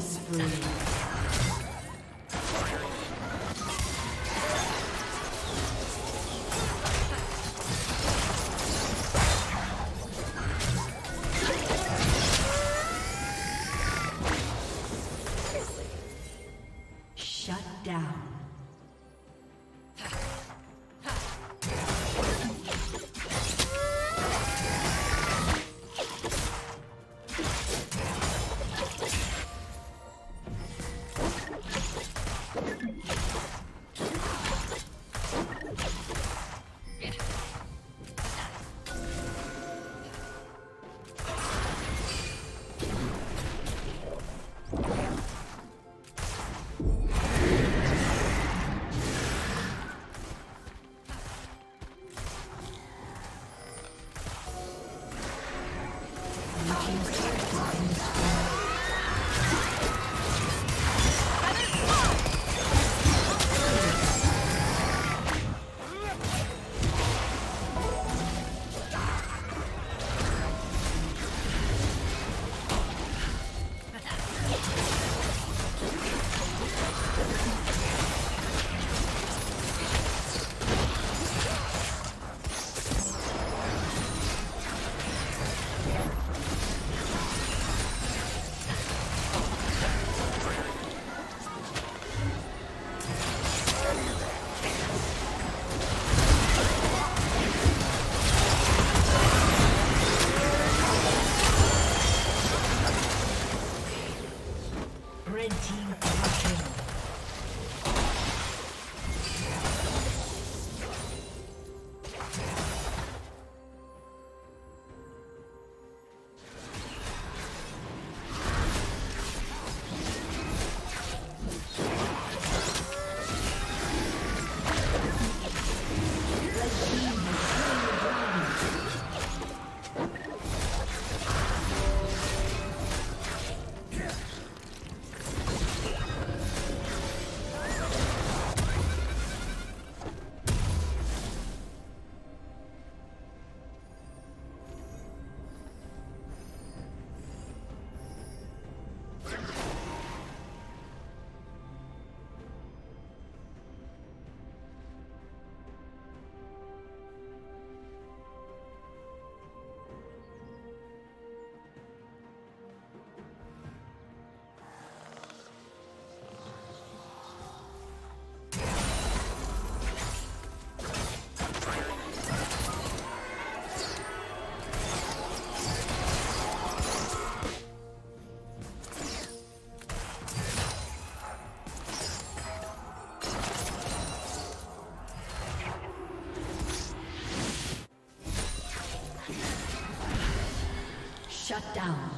Spree. Shut down.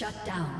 Shut down.